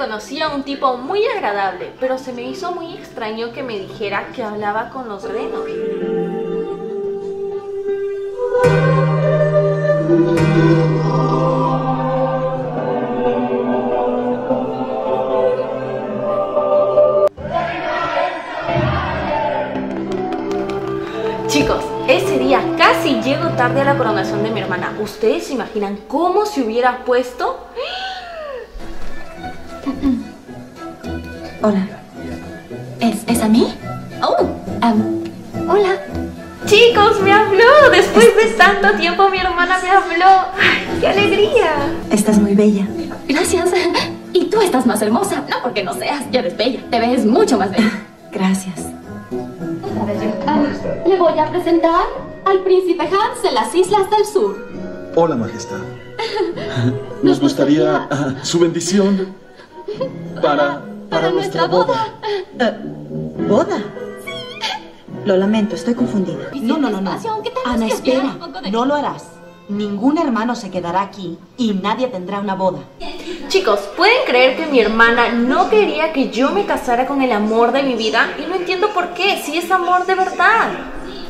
conocí a un tipo muy agradable, pero se me hizo muy extraño que me dijera que hablaba con los renos. Chicos, ese día casi llego tarde a la coronación de mi hermana. ¿Ustedes se imaginan cómo se hubiera puesto? Hola. ¿Es, ¿Es a mí? Oh, hola. Chicos, me habló. Después de tanto tiempo mi hermana me habló. ¡Ay, ¡Qué alegría! Estás muy bella. Gracias. Y tú estás más hermosa. No porque no seas, ya eres bella. Te ves mucho más bella. Gracias. Ah, le voy a presentar al príncipe Hans de las Islas del Sur. Hola, Majestad. Nos gustaría ah, su bendición para, para nuestra boda. Eh, ¿Boda? Lo lamento, estoy confundida. No, no, no, no. Ana, espera. No lo harás. Ningún hermano se quedará aquí y nadie tendrá una boda. Chicos, ¿pueden creer que mi hermana no quería que yo me casara con el amor de mi vida? Y no entiendo por qué, si es amor de verdad.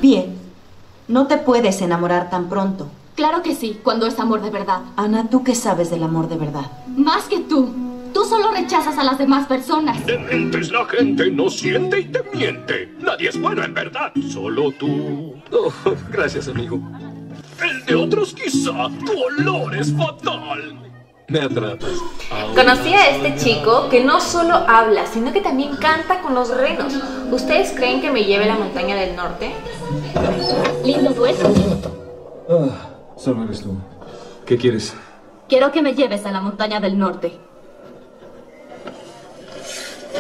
Bien. No te puedes enamorar tan pronto. Claro que sí, cuando es amor de verdad. Ana, ¿tú qué sabes del amor de verdad? Más que tú. Tú solo rechazas a las demás personas. Mentes, la gente no siente y te miente. Nadie es bueno en verdad, solo tú. Oh, gracias, amigo. El de otros quizá, tu olor es fatal. Me atrapas. Conocí a este chico que no solo habla, sino que también canta con los renos. ¿Ustedes creen que me lleve a la montaña del norte? Lindo dueto. Ah, solo eres tú. ¿Qué quieres? Quiero que me lleves a la montaña del norte.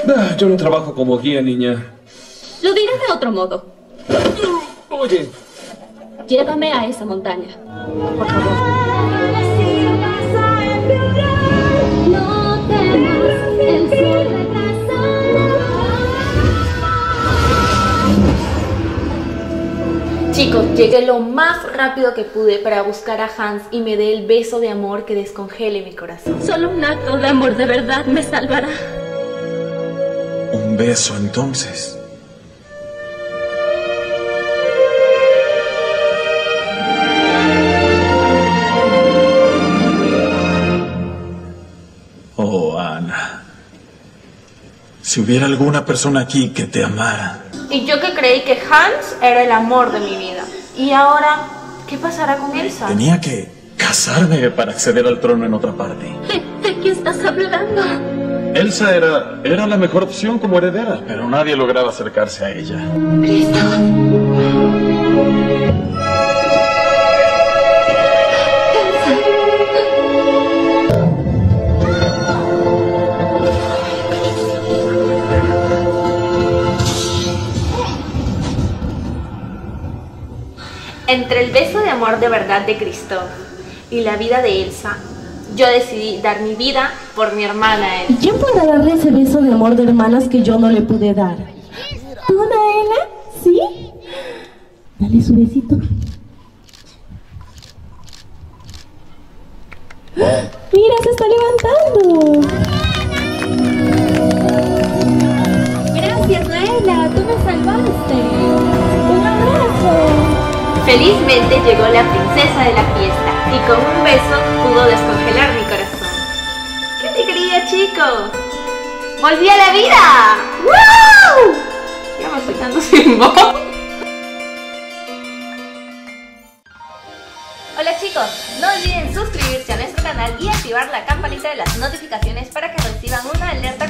Ah, yo no trabajo como guía, niña. Lo diré de otro modo. Oye, Llévame a esa montaña. Por favor. No temas, el sol Chicos, llegué lo más rápido que pude para buscar a Hans y me dé el beso de amor que descongele mi corazón. Solo un acto de amor de verdad me salvará. Un beso entonces. Oh, Ana. Si hubiera alguna persona aquí que te amara. Y yo que creí que Hans era el amor de mi vida. Y ahora, ¿qué pasará con Elsa? Tenía que casarme para acceder al trono en otra parte. ¿De, de qué estás hablando? Elsa era, era la mejor opción como heredera, pero nadie lograba acercarse a ella. Entre el beso de amor de verdad de Cristo y la vida de Elsa, yo decidí dar mi vida por mi hermana Elsa. ¿Quién podrá darle ese beso de amor de hermanas que yo no le pude dar? ¿Tú, Naela? ¿Sí? Dale su besito. Mira, se está levantando. Gracias, Naela. Tú me salvaste. Un abrazo. Felizmente llegó la princesa de la fiesta y con un beso pudo descongelar mi corazón. ¡Qué alegría, chicos! ¡Volví a la vida! ¡Woo! Ya me estoy quedando sin voz. Hola chicos, no olviden suscribirse a nuestro canal y activar la campanita de las notificaciones para que reciban una alerta